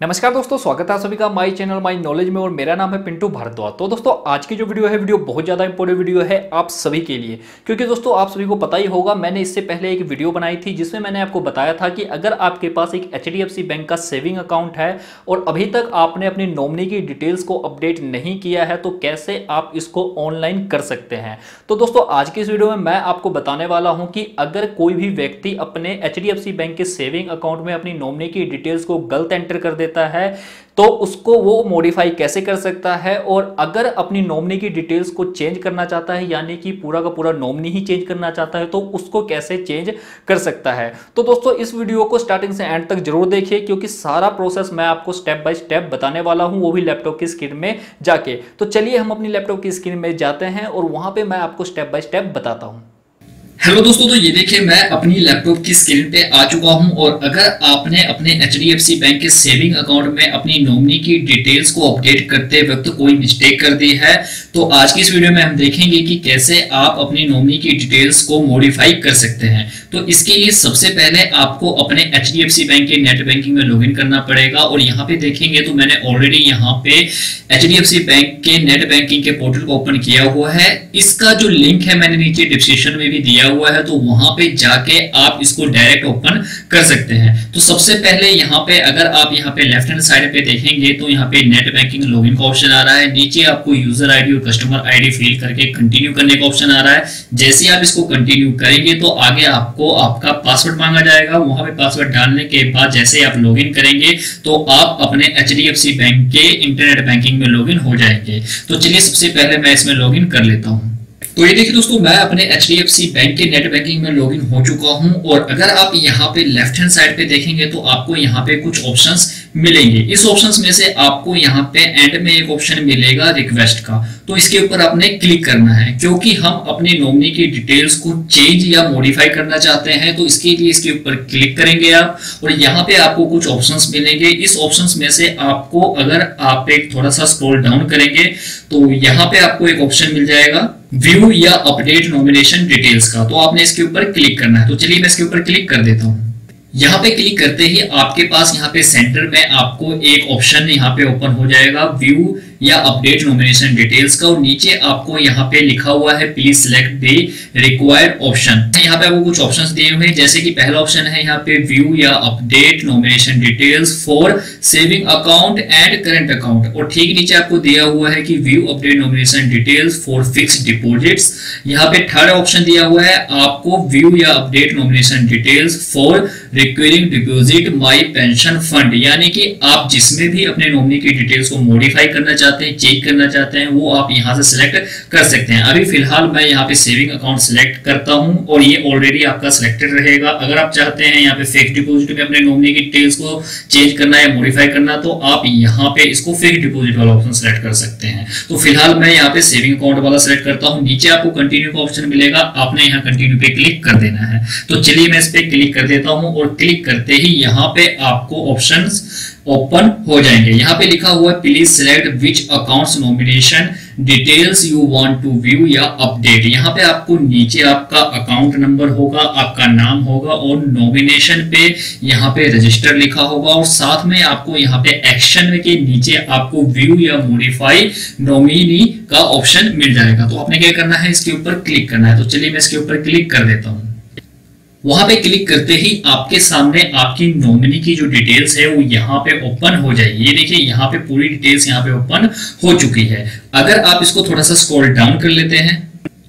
नमस्कार दोस्तों, स्वागत है सभी का माई चैनल माई नॉलेज में और मेरा नाम है पिंटू भारद्वाज। तो दोस्तों, आज की जो वीडियो है वीडियो बहुत ज़्यादा इंपॉर्टेंट वीडियो है आप सभी के लिए। क्योंकि दोस्तों, आप सभी को पता ही होगा, मैंने इससे पहले एक वीडियो बनाई थी, जिसमें मैंने आपको बताया था कि अगर आपके पास एक एचडीएफसी बैंक का सेविंग अकाउंट है और अभी तक आपने अपनी नॉमिनी की डिटेल्स को अपडेट नहीं किया है तो कैसे आप इसको ऑनलाइन कर सकते हैं? तो दोस्तों, आज की इस वीडियो में मैं आपको बताने वाला हूँ कि अगर कोई भी व्यक्ति अपने एचडीएफसी बैंक के सेविंग अकाउंट में अपनी नॉमिनी की डिटेल्स को गलत एंटर कर देता है तो उसको वो मॉडिफाई कैसे कर सकता है? और अगर अपनी नॉमनी की डिटेल्स को चेंज करना चाहता है, यानी कि पूरा का पूरा नॉमनी ही चेंज करना चाहता है तो उसको कैसे चेंज कर सकता है? तो दोस्तों, इस वीडियो को स्टार्टिंग से एंड तक ज़रूर देखिए, क्योंकि सारा प्रोसेस मैं आपको स्टेप बाय स्टेप बताने वाला हूँ, वो भी लैपटॉप की स्क्रीन में जाके। तो चलिए हम अपनी लैपटॉप की स्क्रीन में जाते हैं और वहाँ पर मैं आपको स्टेप बाय स्टेप बताता हूँ। हेलो दोस्तों तो ये देखिए मैं अपनी लैपटॉप की स्क्रीन पे आ चुका हूँ और अगर आपने अपने HDFC बैंक के सेविंग अकाउंट में अपनी नॉमिनी की डिटेल्स को अपडेट करते वक्त कोई मिस्टेक कर दी है तो आज की इस वीडियो में हम देखेंगे कि कैसे आप अपनी नॉमिनी की डिटेल्स को मॉडिफाई कर सकते हैं। तो इसके लिए सबसे पहले आपको अपने HDFC बैंक के नेट बैंकिंग में लॉगिन करना पड़ेगा और यहाँ पे देखेंगे तो मैंने ऑलरेडी यहाँ पे HDFC बैंक के नेट बैंकिंग के पोर्टल को ओपन किया हुआ है। इसका जो लिंक है मैंने नीचे डिस्क्रिप्शन में भी दिया हुआ है तो वहाँ पे जाके आप इसको डायरेक्ट ओपन कर सकते हैं। तो सबसे पहले यहाँ पे अगर आप यहाँ पे लेफ़्ट हैंड साइड पे देखेंगे तो यहाँ पे नेट बैंकिंग लॉगिन का ऑप्शन आ रहा है। नीचे आपको यूज़र आईडी और कस्टमर आईडी फिल करके कंटिन्यू करने का ऑप्शन आ रहा है। जैसे आप इसको कंटिन्यू करेंगे तो आगे आपको आपका पासवर्ड मांगा जाएगा। वहाँ पे पासवर्ड डालने के बाद जैसे आप लॉग करेंगे तो आप अपने HDFC बैंक के इंटरनेट बैंकिंग में लॉग हो जाएँगे। तो चलिए सबसे पहले मैं इसमें लॉग कर लेता हूँ। तो ये देखिए दोस्तों, मैं अपने HDFC बैंक के नेट बैंकिंग में लॉगिन हो चुका हूँ और अगर आप यहाँ पे लेफ़्ट हैंड साइड पे देखेंगे तो आपको यहाँ पे कुछ ऑप्शंस मिलेंगे। इस ऑप्शंस में से आपको यहाँ पे एंड में एक ऑप्शन मिलेगा रिक्वेस्ट का। तो इसके ऊपर आपने क्लिक करना है। क्योंकि हम अपनी नॉमिनी की डिटेल्स को चेंज या मॉडिफाई करना चाहते हैं तो इसके लिए इसके ऊपर क्लिक करेंगे आप और यहाँ पे आपको कुछ ऑप्शंस मिलेंगे। इस ऑप्शंस में से आपको अगर आप एक थोड़ा सा स्क्रॉल डाउन करेंगे तो यहाँ पे आपको एक ऑप्शन मिल जाएगा व्यू या अपडेट नॉमिनेशन डिटेल्स का। तो आपने इसके ऊपर क्लिक करना है। तो चलिए मैं इसके ऊपर क्लिक कर देता हूँ। यहाँ पे क्लिक करते ही आपके पास यहाँ पे सेंटर में आपको एक ऑप्शन यहाँ पे ओपन हो जाएगा व्यू या अपडेट नॉमिनेशन डिटेल्स का, और नीचे आपको यहाँ पे लिखा हुआ है please select the required option यहाँ पे आपको कुछ ऑप्शंस दिए हुए हैं, जैसे कि पहला ऑप्शन है यहाँ पे व्यू या update nomination details for saving account and current account और ठीक नीचे आपको दिया हुआ है कि view update nomination details for fix deposits यहाँ पे थर्ड ऑप्शन दिया हुआ है, आपको व्यू या update nomination details for recurring deposit my pension fund यानी कि आप जिसमें भी अपने नॉमिनी की डिटेल्स को मॉडिफाई करना चाहते हैं चेक करना चाहते हैं, वो आप यहाँ से सिलेक्ट कर सकते हैं। अभी फ़िलहाल मैं यहाँ पे सेविंग अकाउंट सिलेक्ट करता हूँ और ये ऑलरेडी आपका सिलेक्टेड रहेगा। अगर आप चाहते हैं यहाँ पे फिक्स डिपोजिट में अपने नॉमिनी की डिटेल्स को चेंज करना या मॉडिफाई करना तो आप यहाँ पे इसको फिक्स डिपोजिट वाला ऑप्शन सिलेक्ट कर सकते हैं। तो फ़िलहाल मैं यहाँ पे सेविंग अकाउंट वाला सिलेक्ट करता हूँ। नीचे आपको कंटिन्यू का ऑप्शन मिलेगा। आपने यहाँ कंटिन्यू पे क्लिक कर देना है। तो चलिए मैं इस पे क्लिक कर देता हूँ और क्लिक करते ही यहाँ पे आपको ऑप्शन ओपन हो जाएँगे। यहाँ पे लिखा हुआ है please select which accounts nomination details you want to view या अपडेट यहाँ पे आपको नीचे आपका अकाउंट नंबर होगा, आपका नाम होगा और नॉमिनेशन पे यहाँ पे रजिस्टर लिखा होगा और साथ में आपको यहाँ पे एक्शन के नीचे आपको व्यू या मोडिफाई नॉमिनी का ऑप्शन मिल जाएगा। तो आपने क्या करना है, इसके ऊपर क्लिक करना है। तो चलिए मैं इसके ऊपर क्लिक कर देता हूँ। वहाँ पे क्लिक करते ही आपके सामने आपकी नॉमिनी की जो डिटेल्स है, वो यहाँ पे ओपन हो जाएगी। ये देखिए, यहाँ पे पूरी डिटेल्स यहाँ पे ओपन हो चुकी है। अगर आप इसको थोड़ा सा स्क्रॉल डाउन कर लेते हैं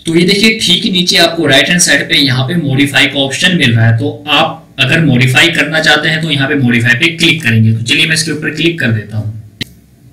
तो ये देखिए, ठीक नीचे आपको राइट हैंड साइड पे यहाँ पे मॉडिफाई का ऑप्शन मिल रहा है। तो आप अगर मॉडिफाई करना चाहते हैं तो यहाँ पे मॉडिफाई पे क्लिक करेंगे। तो चलिए मैं इसके ऊपर क्लिक कर देता हूँ।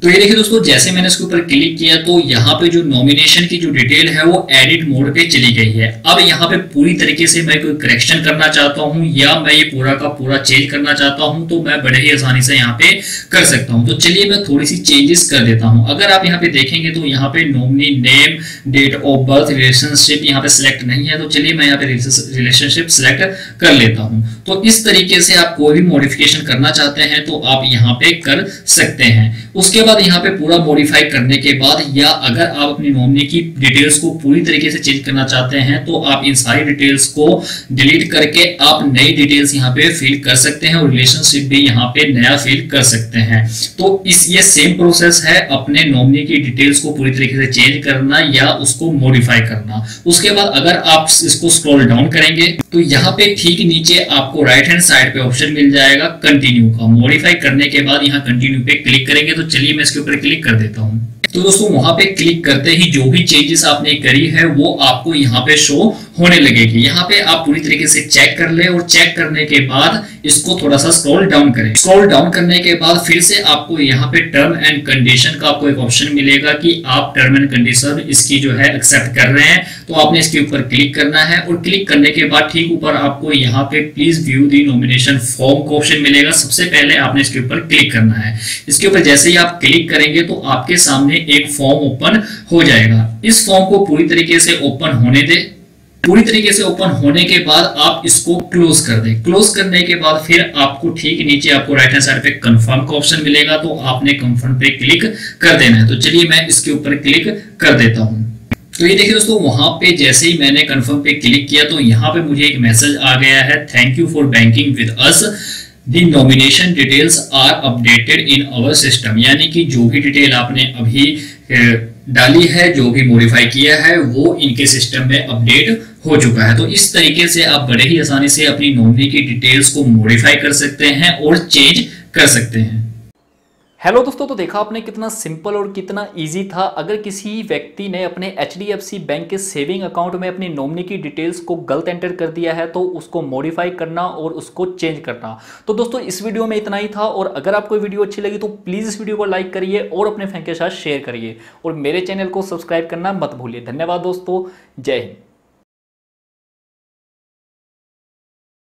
तो ये देखिए दोस्तों, जैसे मैंने इसके ऊपर क्लिक किया तो यहाँ पे जो नॉमिनेशन की जो डिटेल है, वो एडिट मोड पे चली गई है। अब यहाँ पे पूरी तरीके से मैं कोई करेक्शन करना चाहता हूँ, या मैं ये पूरा का पूरा चेंज करना चाहता हूँ तो मैं बड़े ही आसानी से यहाँ पे कर सकता हूँ। तो चलिए मैं थोड़ी सी चेंजेस कर देता हूँ। अगर आप यहाँ पे देखेंगे तो यहाँ पे nominee name date of birth relationship यहाँ पे सिलेक्ट नहीं है तो चलिए मैं यहाँ पे रिलेशनशिप सिलेक्ट कर लेता हूँ। तो इस तरीके से आप कोई भी मॉडिफिकेशन करना चाहते हैं तो आप यहाँ पे कर सकते हैं। उसके बाद बाद यहाँ पे पूरा मॉडिफाई करने के बाद या अगर आप अपनी नॉमिनी की डिटेल्स को पूरी तरीके से चेंज करना चाहते हैं तो आप इन सारी डिटेल्स को डिलीट करके आप नई डिटेल्स यहाँ पे फिल कर सकते हैं और रिलेशनशिप भी यहाँ पे नया फिल कर सकते हैं। तो इस, ये सेम प्रोसेस है अपने नॉमिनी की डिटेल्स को पूरी तरीके से चेंज करना या उसको मॉडिफाई करना। उसके बाद अगर आप इसको स्क्रॉल डाउन करेंगे तो यहाँ पे ठीक नीचे आपको राइट हैंड साइड पे ऑप्शन मिल जाएगा कंटिन्यू का। मॉडिफाई करने के बाद यहाँ कंटिन्यू पे क्लिक करेंगे तो चलिए मैं इसके ऊपर क्लिक कर देता हूँ। तो दोस्तों, वहाँ पे क्लिक करते ही जो भी चेंजेस आपने करी है, वो आपको यहाँ पे शो होने लगेगी। यहाँ पे आप पूरी तरीके से चेक कर ले और चेक करने के बाद इसको थोड़ा सा स्क्रॉल डाउन करें। स्क्रॉल डाउन करने के बाद फिर से आपको यहाँ पे टर्म एंड कंडीशन का आपको एक ऑप्शन मिलेगा कि आप टर्म एंड कंडीशन इसकी जो है एक्सेप्ट कर रहे हैं। तो आपने इसके ऊपर क्लिक करना है और क्लिक करने के बाद ठीक ऊपर आपको यहाँ पे please view the nomination form का ऑप्शन मिलेगा। सबसे पहले आपने इसके ऊपर क्लिक करना है। इसके ऊपर जैसे ही आप क्लिक करेंगे तो आपके सामने एक फॉर्म ओपन हो जाएगा। इस फॉर्म को पूरी तरीके से ओपन होने दे। पूरी तरीके से ओपन होने के बाद आप इसको क्लोज कर दें। क्लोज करने के बाद फिर आपको ठीक नीचे आपको राइट हैंड साइड पे कंफर्म का ऑप्शन मिलेगा तो आपने कंफर्म पे क्लिक कर देना है। तो चलिए मैं इसके ऊपर क्लिक कर देता हूँ। तो ये देखिए दोस्तों, वहाँ पे जैसे ही मैंने कंफर्म पे क्लिक किया तो यहाँ पे मुझे एक मैसेज आ गया है thank you for banking with us the nomination details are updated in our system यानी कि जो भी डिटेल आपने अभी डाली है, जो भी मॉडिफाई किया है, वो इनके सिस्टम में अपडेट हो चुका है। तो इस तरीके से आप बड़े ही आसानी से अपनी नॉमिनी की डिटेल्स को मॉडिफाई कर सकते हैं और चेंज कर सकते हैं। हेलो दोस्तों तो देखा आपने कितना सिंपल और कितना इजी था। अगर किसी व्यक्ति ने अपने एचडीएफसी बैंक के सेविंग अकाउंट में अपनी नॉमिनी की डिटेल्स को गलत एंटर कर दिया है तो उसको मॉडिफाई करना और उसको चेंज करना। तो दोस्तों, इस वीडियो में इतना ही था और अगर आपको वीडियो अच्छी लगी तो प्लीज़ इस वीडियो को लाइक करिए और अपने फ्रेंड के साथ शेयर करिए। और मेरे चैनल को सब्सक्राइब करना मत भूलिए। धन्यवाद दोस्तों। जय हिंद।